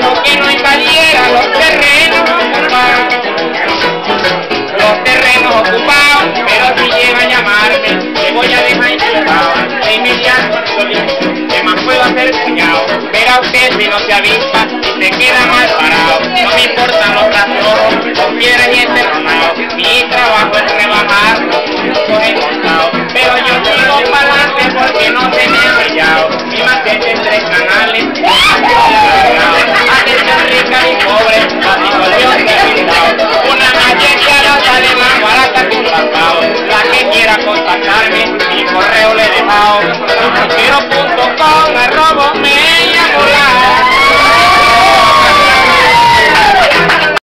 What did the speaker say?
dijo que no invadiera los terrenos ocupados, los terrenos ocupados, pero si llega a llamarme, te voy a dejar insultado, de inmediato solito, ¿qué más puedo hacer cuñado? Verá usted si no se avispa y se queda mal parado, no me importan los trastornos.